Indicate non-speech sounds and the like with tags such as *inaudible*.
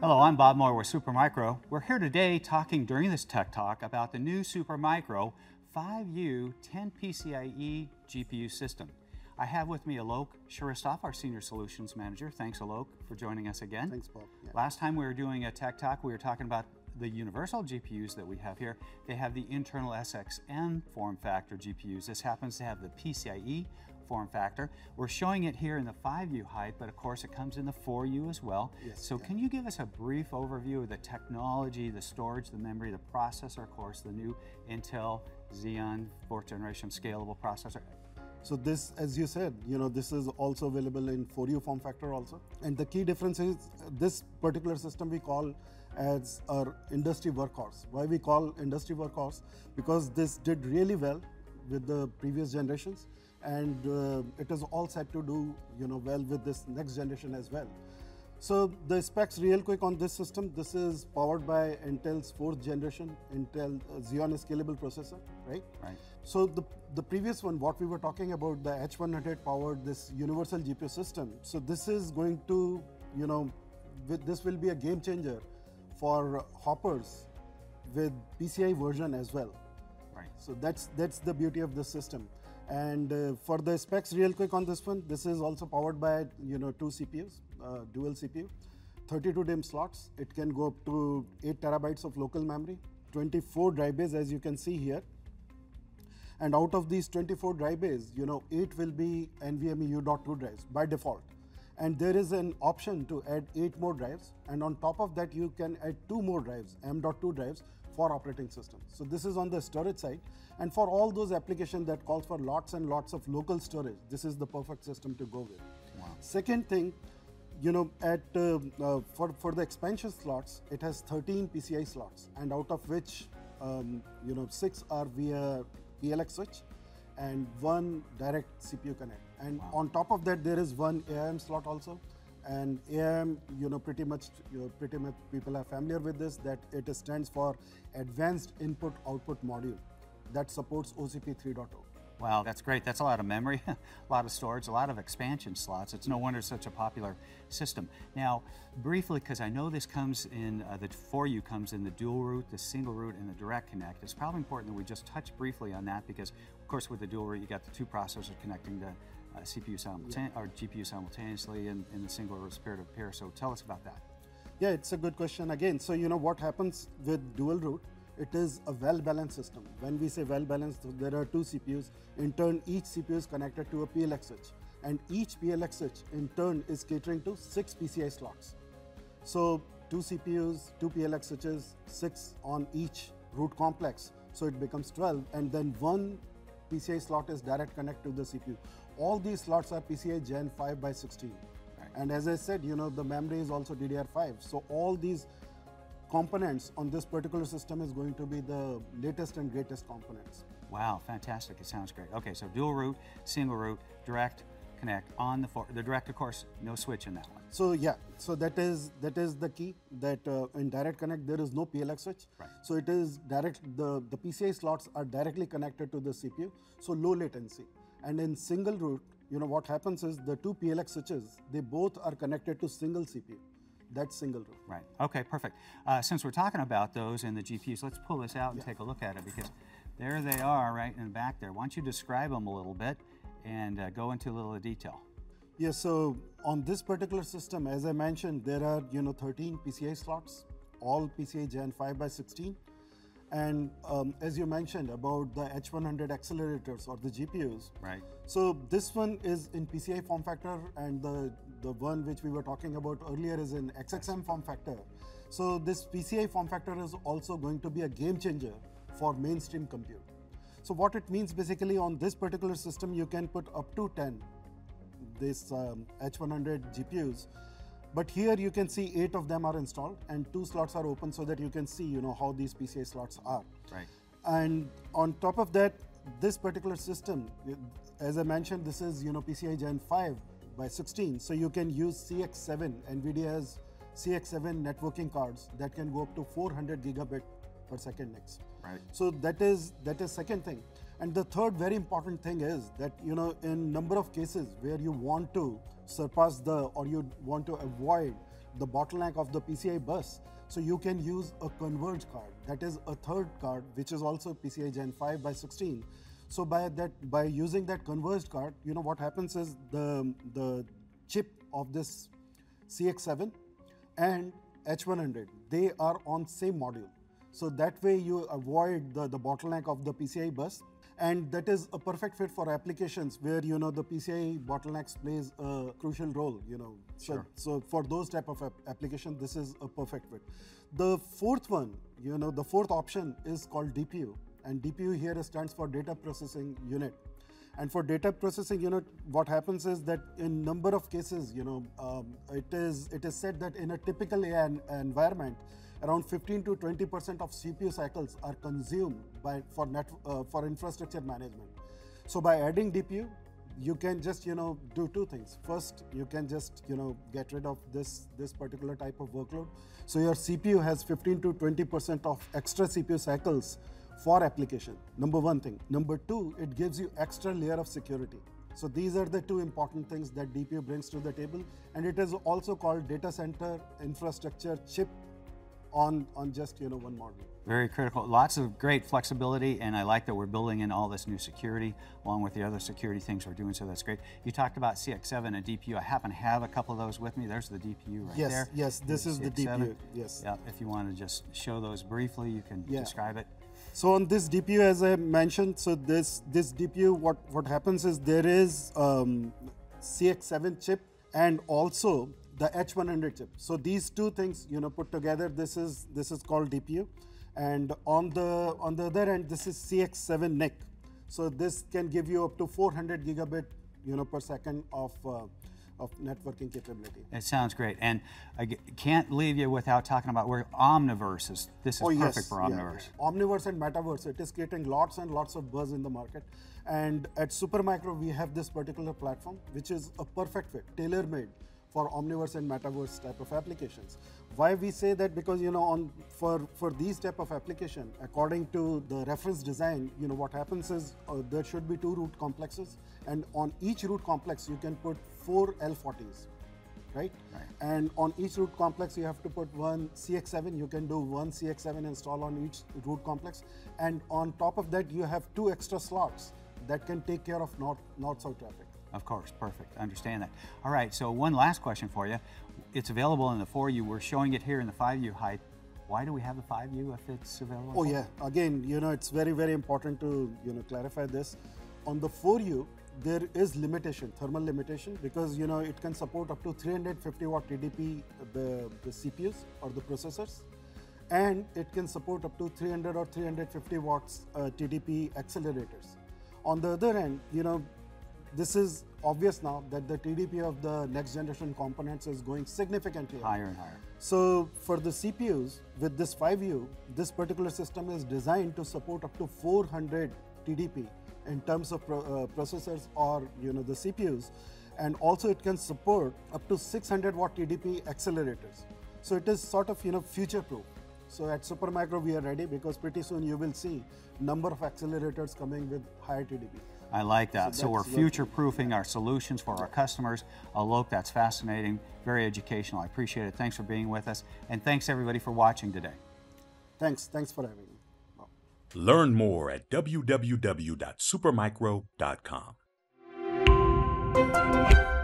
Hello, I'm Bob Moore with Supermicro. We're here today talking during this Tech Talk about the new Supermicro 5U 10 PCIe GPU system. I have with me Alok Srivastav, our Senior Solutions Manager. Thanks, Alok, for joining us again. Thanks, Bob. Yeah. Last time we were doing a Tech Talk, we were talking about the universal GPUs that we have here. They have the internal SXM form factor GPUs. This happens to have the PCIe form factor. We're showing it here in the 5U height, but of course it comes in the 4U as well. Yes, so can you give us a brief overview of the technology, the storage, the memory, the processor, of course, the new Intel Xeon fourth generation scalable processor? So this, as you said, you know, this is also available in 4U form factor also. And the key difference is uh, this particular system we call as our industry workhorse. Why we call industry workhorse? Because this did really well with the previous generations and uh, it is all set to do you know well with this next generation as well. So the specs real quick on this system, this is powered by Intel's fourth generation Intel uh, Xeon Scalable processor, right? Right. So the, the previous one, what we were talking about, the H100 powered this universal GPU system. So this is going to, you know, this will be a game changer for hoppers with PCI version as well. Right. So that's that's the beauty of this system. And uh, for the specs, real quick on this one, this is also powered by you know two CPUs, uh, dual CPU, 32 DIMM slots. It can go up to 8 terabytes of local memory, 24 drive bays as you can see here. And out of these 24 drive bays, you know, 8 will be NVMe U.2 drives by default. And there is an option to add 8 more drives. And on top of that, you can add 2 more drives, M.2 drives, for operating systems. So this is on the storage side. And for all those applications that calls for lots and lots of local storage, this is the perfect system to go with. Wow. Second thing, you know, at uh, uh, for, for the expansion slots, it has 13 PCI slots, and out of which, um, you know, six are via PLX switch and one direct CPU connect. And wow. on top of that, there is one AIM slot also. And AIM, you know, pretty much, you know, pretty much people are familiar with this, that it stands for Advanced Input Output Module that supports OCP 3.0. Wow, that's great. That's a lot of memory, *laughs* a lot of storage, a lot of expansion slots. It's no wonder it's such a popular system. Now, briefly, because I know this comes in, uh, the 4U comes in the dual root, the single root, and the direct connect. It's probably important that we just touch briefly on that because, of course, with the dual root, you got the two processors connecting to uh, CPU simultaneously, yeah. or GPU simultaneously in, in the single root pair. So tell us about that. Yeah, it's a good question again. So, you know, what happens with dual root? it is a well-balanced system. When we say well-balanced, there are two CPUs. In turn, each CPU is connected to a PLX switch. And each PLX switch, in turn, is catering to six PCI slots. So two CPUs, two PLX switches, six on each root complex. So it becomes 12. And then one PCI slot is direct connect to the CPU. All these slots are PCI Gen 5 by 16. And as I said, you know, the memory is also DDR5. So all these components on this particular system is going to be the latest and greatest components. Wow, fantastic. It sounds great. Okay, so dual root, single root, direct connect on the the direct of course no switch in that one so yeah so that is that is the key that uh, in direct connect there is no plx switch right. so it is direct the the pci slots are directly connected to the cpu so low latency and in single root you know what happens is the two plx switches they both are connected to single cpu that's single root. Right. Okay, perfect. Uh, since we're talking about those and the GPUs, let's pull this out and yeah. take a look at it because there they are right in the back there. Why don't you describe them a little bit and uh, go into a little detail. Yeah, so on this particular system, as I mentioned, there are, you know, 13 PCI slots, all PCI Gen 5 by 16. And um, as you mentioned about the H100 accelerators or the GPUs. Right. So this one is in PCI form factor and the, the one which we were talking about earlier is in SXM form factor. So this PCI form factor is also going to be a game changer for mainstream compute. So what it means basically on this particular system, you can put up to 10 this um, H100 GPUs but here you can see eight of them are installed and two slots are open so that you can see you know how these PCI slots are. Right. And on top of that, this particular system, as I mentioned, this is you know PCI Gen 5 by 16. So you can use CX7, NVIDIA's CX7 networking cards that can go up to 400 gigabit per second next. Right. So that is that is second thing. And the third very important thing is that you know in number of cases where you want to surpass the or you want to avoid the bottleneck of the PCI bus. So you can use a converged card, that is a third card, which is also PCI Gen 5 by 16. So by that, by using that converged card, you know what happens is the the chip of this CX7 and H100, they are on same module. So that way you avoid the, the bottleneck of the PCI bus and that is a perfect fit for applications where you know the PCI bottlenecks plays a crucial role you know. So Sure. so for those type of ap- application this is a perfect fit. The fourth one you know the fourth option is called DPU and DPU here stands for data processing unit. And for data processing unit what happens is that in number of cases you know um, it is it is said that in a typical AI environment around 15 to 20 percent of cpu cycles are consumed by for net uh, for infrastructure management. So by adding dpu you can just you know do two things. First you can just you know get rid of this this particular type of workload. So your cpu has 15 to 20 percent of extra cpu cycles for application number one thing. Number two it gives you extra layer of security. So these are the two important things that dpu brings to the table. And it is also called data center infrastructure chip on on just you know one model Very critical. Lots of great flexibility, and I like that we're building in all this new security along with the other security things we're doing. So that's great. You talked about CX7 and DPU. I happen to have a couple of those with me. There's the DPU right Yes, there. yes, yes, this is the CX7. DPU, yes. Yeah. If you want to just show those briefly, you can Yeah. describe it. So on this DPU, as I mentioned, so this this DPU, what what happens is there is um, CX7 chip and also the H100 chip. So these two things, you know, put together, this is this is called DPU, and on the on the other end, this is CX7 NIC. So this can give you up to 400 gigabit, you know, per second of uh, of networking capability. It sounds great, and I can't leave you without talking about where Omniverse is. This is perfect for yeah, Omniverse. yeah. Omniverse and Metaverse, it is creating lots and lots of buzz in the market. And at Supermicro, we have this particular platform, which is a perfect fit, tailor-made for Omniverse and Metaverse type of applications. Why we say that? Because you know, on for for these type of application, according to the reference design, you know what happens is uh, there should be two root complexes, and on each root complex you can put four L40s right? Right. And on each root complex, you have to put one CX7. You can do one CX7 install on each root complex, and on top of that, you have two extra slots that can take care of north north-south traffic. Of course, perfect. I understand that. All right, so one last question for you. It's available in the 4U. We're showing it here in the 5U height. Why do we have the 5U if it's available? Oh yeah, again, you know, it's very very important to you know clarify this. On the 4U, there is limitation, thermal limitation, because you know it can support up to 350 watt TDP the the CPUs or the processors, and it can support up to 300 or 350 watts uh, TDP accelerators. On the other end, you know, this is obvious now that the TDP of the next generation components is going significantly Higher and higher. so for the CPUs with this 5U, this particular system is designed to support up to 400 TDP in terms of pro- uh, processors or you know the CPUs, and also it can support up to 600 watt TDP accelerators. So it is sort of you know future proof. So at Supermicro we are ready because pretty soon you will see number of accelerators coming with higher TDP. I like that. So, so we're future proofing our solutions for our customers. Alok, that's fascinating, very educational. I appreciate it. Thanks for being with us. And thanks everybody for watching today. Thanks. Thanks for having me. Learn more at www.supermicro.com.